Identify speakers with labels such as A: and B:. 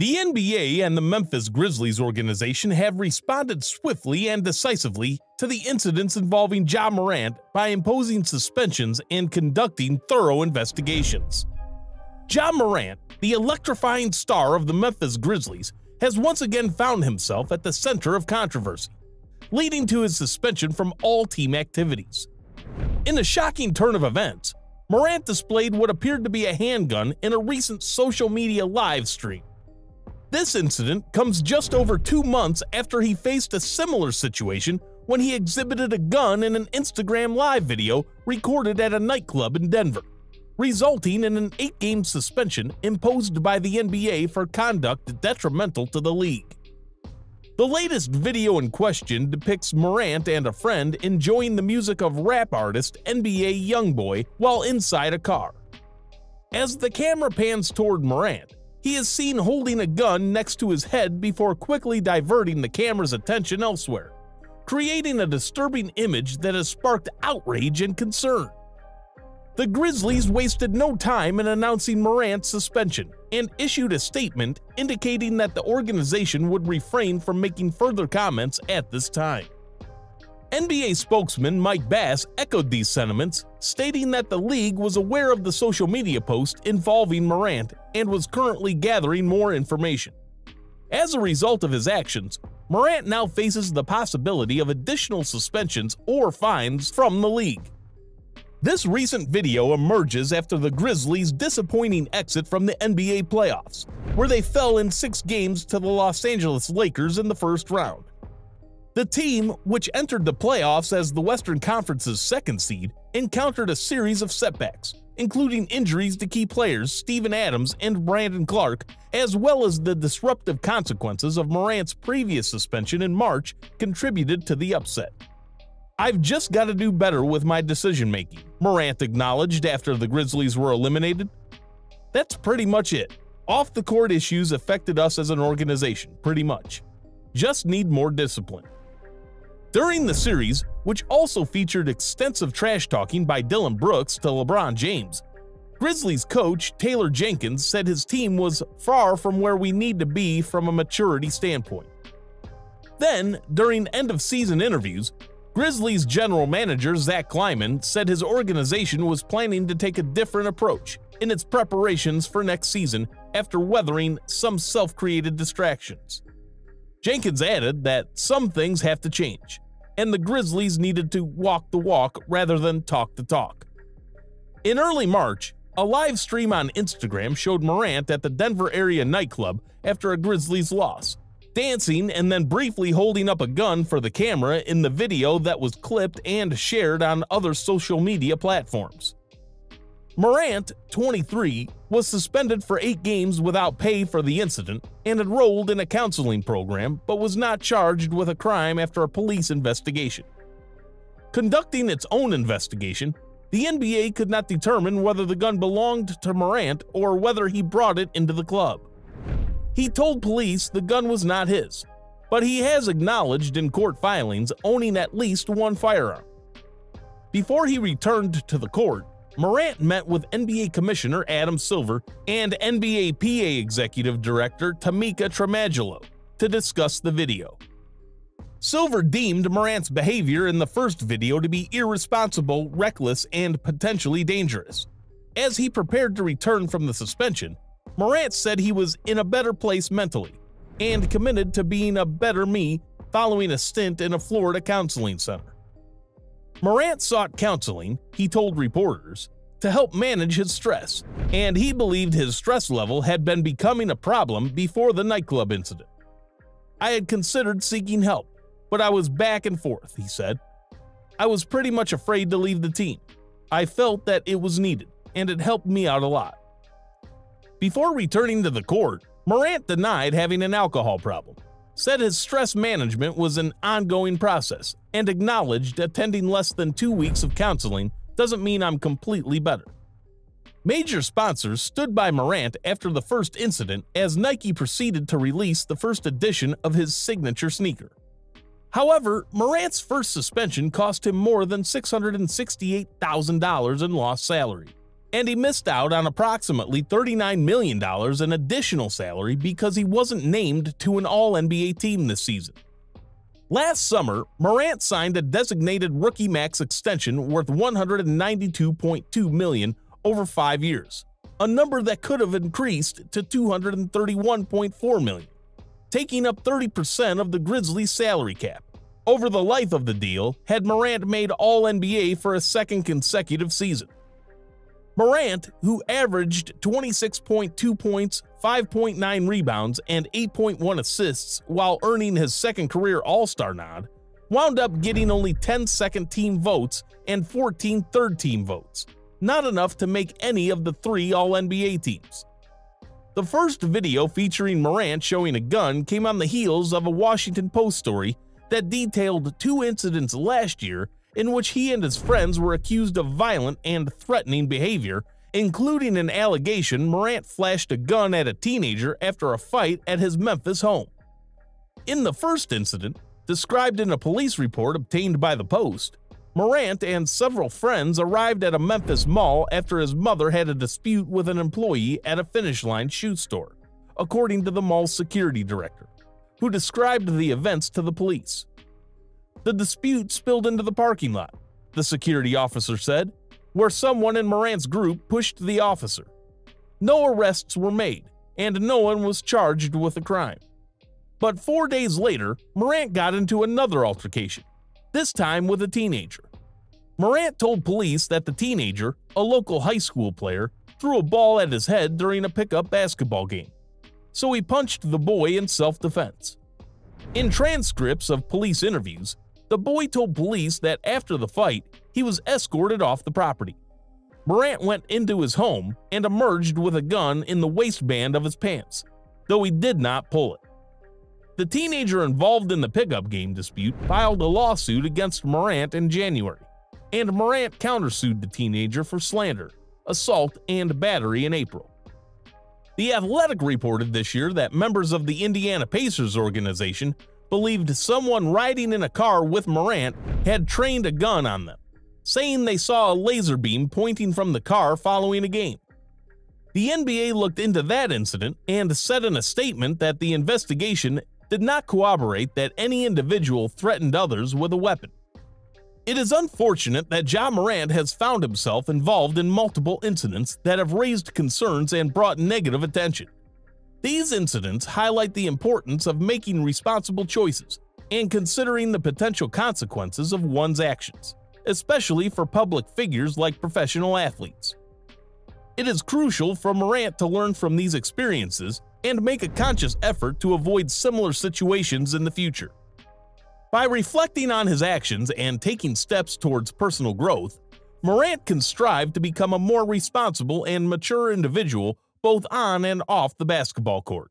A: The NBA and the Memphis Grizzlies organization have responded swiftly and decisively to the incidents involving Ja Morant by imposing suspensions and conducting thorough investigations. Ja Morant, the electrifying star of the Memphis Grizzlies, has once again found himself at the center of controversy, leading to his suspension from all team activities. In a shocking turn of events, Morant displayed what appeared to be a handgun in a recent social media live stream. This incident comes just over two months after he faced a similar situation when he exhibited a gun in an Instagram live video recorded at a nightclub in Denver, resulting in an eight game suspension imposed by the NBA for conduct detrimental to the league. The latest video in question depicts Morant and a friend enjoying the music of rap artist NBA Youngboy while inside a car. As the camera pans toward Morant, he is seen holding a gun next to his head before quickly diverting the camera's attention elsewhere, creating a disturbing image that has sparked outrage and concern. The Grizzlies wasted no time in announcing Morant's suspension and issued a statement indicating that the organization would refrain from making further comments at this time. NBA spokesman Mike Bass echoed these sentiments, stating that the league was aware of the social media post involving Morant and was currently gathering more information. As a result of his actions, Morant now faces the possibility of additional suspensions or fines from the league. This recent video emerges after the Grizzlies' disappointing exit from the NBA playoffs, where they fell in six games to the Los Angeles Lakers in the first round. The team, which entered the playoffs as the Western Conference's second seed, encountered a series of setbacks, including injuries to key players Steven Adams and Brandon Clarke, as well as the disruptive consequences of Morant's previous suspension in March contributed to the upset. I've just got to do better with my decision making, Morant acknowledged after the Grizzlies were eliminated. That's pretty much it. Off the court issues affected us as an organization, pretty much. Just need more discipline. During the series, which also featured extensive trash talking by Dillon Brooks to LeBron James, Grizzlies coach Taylor Jenkins said his team was far from where we need to be from a maturity standpoint. Then, during end of season interviews, Grizzlies general manager Zach Kleiman said his organization was planning to take a different approach in its preparations for next season after weathering some self created distractions. Jenkins added that some things have to change, and the Grizzlies needed to walk the walk rather than talk the talk. In early March, a live stream on Instagram showed Morant at the Denver area nightclub after a Grizzlies loss, dancing and then briefly holding up a gun for the camera in the video that was clipped and shared on other social media platforms. Morant, 23, was suspended for eight games without pay for the incident and enrolled in a counseling program, but was not charged with a crime after a police investigation. Conducting its own investigation, the NBA could not determine whether the gun belonged to Morant or whether he brought it into the club. He told police the gun was not his, but he has acknowledged in court filings owning at least one firearm. Before he returned to the court, Morant met with NBA Commissioner Adam Silver and NBA PA Executive Director Tamika Tremaglio to discuss the video. Silver deemed Morant's behavior in the first video to be irresponsible, reckless, and potentially dangerous. As he prepared to return from the suspension, Morant said he was in a better place mentally and committed to being a better me following a stint in a Florida counseling center. Morant sought counseling, he told reporters, to help manage his stress, and he believed his stress level had been becoming a problem before the nightclub incident. I had considered seeking help, but I was back and forth, he said. I was pretty much afraid to leave the team. I felt that it was needed, and it helped me out a lot. Before returning to the court, Morant denied having an alcohol problem said his stress management was an ongoing process, and acknowledged attending less than two weeks of counseling doesn't mean I'm completely better. Major sponsors stood by Morant after the first incident as Nike proceeded to release the first edition of his signature sneaker. However, Morant's first suspension cost him more than $668,000 in lost salary. And he missed out on approximately $39 million in additional salary because he wasn't named to an All NBA team this season. Last summer, Morant signed a designated rookie max extension worth 192.2 million over 5 years, a number that could have increased to 231.4 million, taking up 30% of the Grizzlies' salary cap. Over the life of the deal, had Morant made All NBA for a second consecutive season. Morant, who averaged 26.2 points, 5.9 rebounds, and 8.1 assists while earning his second career All Star nod, wound up getting only 10 second team votes and 14 third team votes, not enough to make any of the three All NBA teams. The first video featuring Morant showing a gun came on the heels of a Washington Post story that detailed two incidents last year in which he and his friends were accused of violent and threatening behavior, including an allegation Morant flashed a gun at a teenager after a fight at his Memphis home. In the first incident, described in a police report obtained by the Post, Morant and several friends arrived at a Memphis mall after his mother had a dispute with an employee at a Finish Line shoe store, according to the mall's security director, who described the events to the police. The dispute spilled into the parking lot, the security officer said, where someone in Morant's group pushed the officer. No arrests were made, and no one was charged with a crime. But four days later, Morant got into another altercation, this time with a teenager. Morant told police that the teenager, a local high school player, threw a ball at his head during a pickup basketball game. So he punched the boy in self defense. In transcripts of police interviews, the boy told police that after the fight, he was escorted off the property. Morant went into his home and emerged with a gun in the waistband of his pants, though he did not pull it. The teenager involved in the pickup game dispute filed a lawsuit against Morant in January, and Morant countersued the teenager for slander, assault, and battery in April. The Athletic reported this year that members of the Indiana Pacers organization believed someone riding in a car with Morant had trained a gun on them, saying they saw a laser beam pointing from the car following a game. The NBA looked into that incident and said in a statement that the investigation did not corroborate that any individual threatened others with a weapon. It is unfortunate that Ja Morant has found himself involved in multiple incidents that have raised concerns and brought negative attention. These incidents highlight the importance of making responsible choices and considering the potential consequences of one's actions, especially for public figures like professional athletes. It is crucial for Morant to learn from these experiences and make a conscious effort to avoid similar situations in the future. By reflecting on his actions and taking steps towards personal growth, Morant can strive to become a more responsible and mature individual both on and off the basketball court.